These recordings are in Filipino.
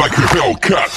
like a Hellcat.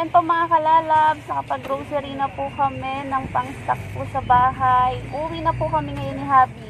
Ayan po mga kalalabs, nakapag-grocery na po kami ng pang-stock po sa bahay. Uwi na po kami ngayon ni Habi.